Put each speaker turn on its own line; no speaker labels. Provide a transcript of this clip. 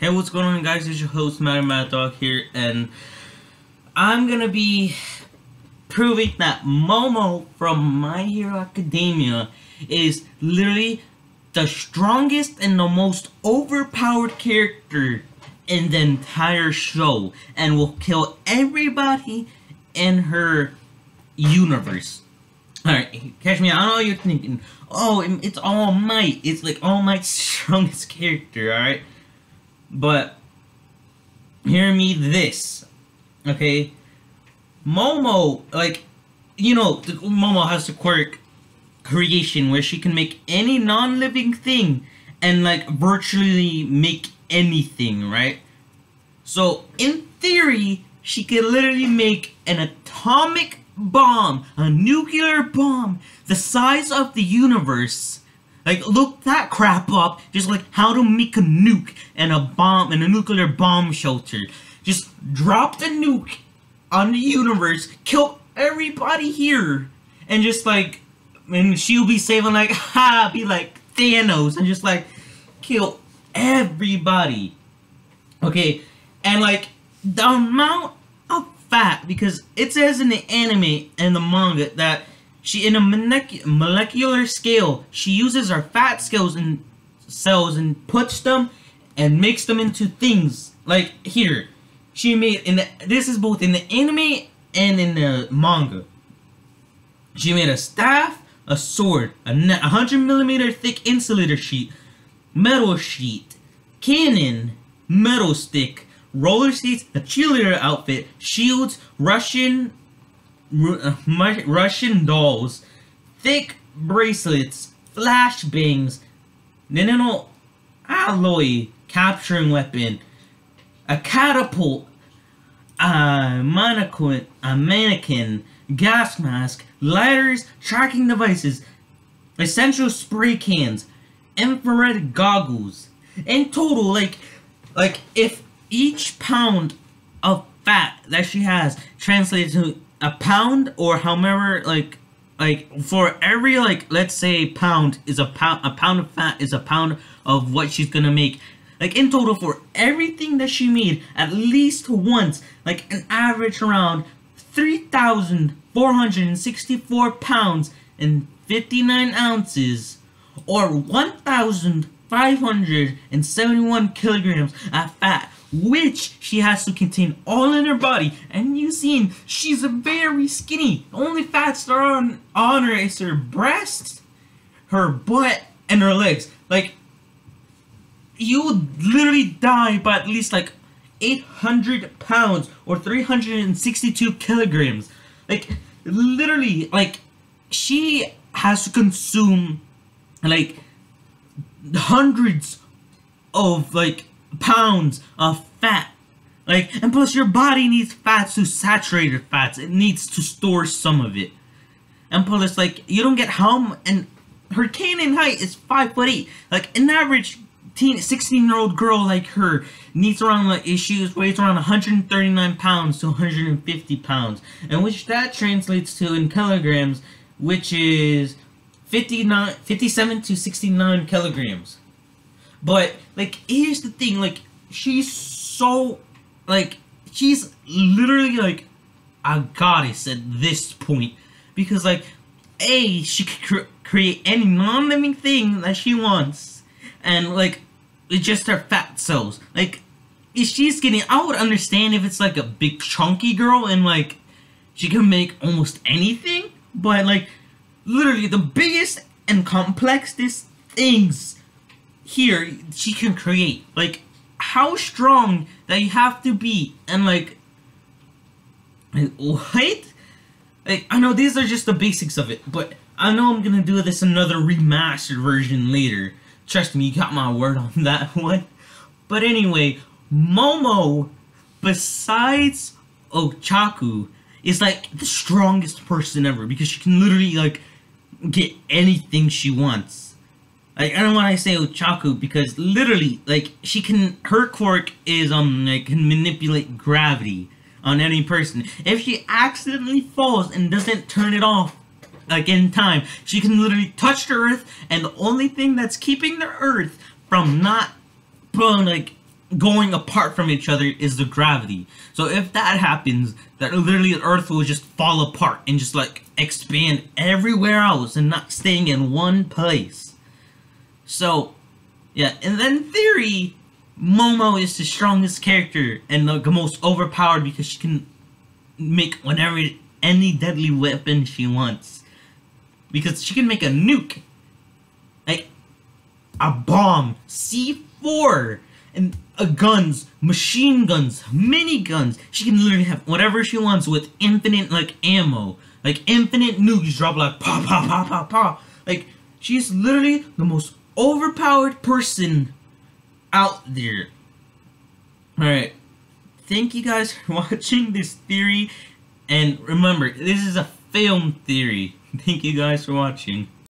Hey, what's going on, guys? It's your host, Mad Mad Dog here, and I'm gonna be proving that Momo from My Hero Academia is literally the strongest and the most overpowered character in the entire show, and will kill everybody in her universe. Alright, catch me. I know you're thinking, oh, it's All Might. It's like All Might's strongest character, alright? But hear me this, okay? Momo, like, you know, Momo has the quirk creation where she can make any non-living thing and like virtually make anything, right? So in theory, she can literally make an atomic bomb, a nuclear bomb, the size of the universe like, look that crap up. Just like how to make a nuke and a bomb and a nuclear bomb shelter. Just drop the nuke on the universe, kill everybody here, and just like, and she'll be saving like, ha, be like Thanos, and just like kill everybody. Okay, and like the amount of fat because it says in the anime and the manga that she, in a molecular scale, she uses her fat cells and cells and puts them and makes them into things. Like here, she made in the. This is both in the anime and in the manga. She made a staff, a sword, a 100 millimeter thick insulator sheet, metal sheet, cannon, metal stick, roller skates, a cheerleader outfit, shields, Russian Uh, Russian dolls, thick bracelets, flashbangs, nano alloy capturing weapon, a catapult, a mannequin, a mannequin, gas mask, lighters, tracking devices, essential spray cans, infrared goggles. In total, like, like if each pound of fat that she has translates to a pound or however like like for every like let's say pound is a pound a pound of fat is a pound of what she's gonna make. Like in total for everything that she made at least once like an average around 3,464 pounds and 59 ounces or 1,571 kilograms of fat which she has to contain all in her body. And you've seen she's very skinny. The only fats that are on, on her is her breasts, her butt, and her legs. Like, you would literally die by at least like 800 pounds or 362 kilograms. Like, literally, like, she has to consume like hundreds of like pounds of fat. Like, and plus your body needs fats to saturated fats. It needs to store some of it. And plus, like, you don't get how, and her canon height is 5 foot 8. Like, an average teen, 16 year old girl like her needs around, like, issues, weighs around 139 pounds to 150 pounds. And which that translates to in kilograms, which is 59, 57 to 69 kilograms. But like, here's the thing: like, she's so like she's literally like a goddess at this point. Because like, a she can cre create any non-living thing that she wants, and like, it's just her fat cells. Like, if she's getting, I would understand if it's like a big chunky girl and like she can make almost anything, but like literally the biggest and complexest things here she can create. Like, how strong that you have to be, and like, what? Like, I know these are just the basics of it, but I know I'm gonna do this another remastered version later. Trust me, you got my word on that one. But anyway, Momo, besides Ochaco, is like the strongest person ever because she can literally like get anything she wants. Like I don't want to say Ochaco because literally, like she can, her quirk is um like can manipulate gravity on any person. If she accidentally falls and doesn't turn it off, like in time, she can literally touch the earth, and the only thing that's keeping the earth from not, from like going apart from each other is the gravity. So if that happens, that literally the Earth will just fall apart and just like expand everywhere else and not staying in one place. So, yeah, and then theory, Momo is the strongest character and the most overpowered because she can make whatever any deadly weapon she wants. Because she can make a nuke. Like a bomb, C4, and uh, guns, machine guns, mini guns. She can literally have whatever she wants with infinite like ammo. Like infinite nukes drop like pa pa pa pa pa. Like she's literally the most overpowered person out there. Alright. Thank you guys for watching this theory. And remember, this is a film theory. Thank you guys for watching.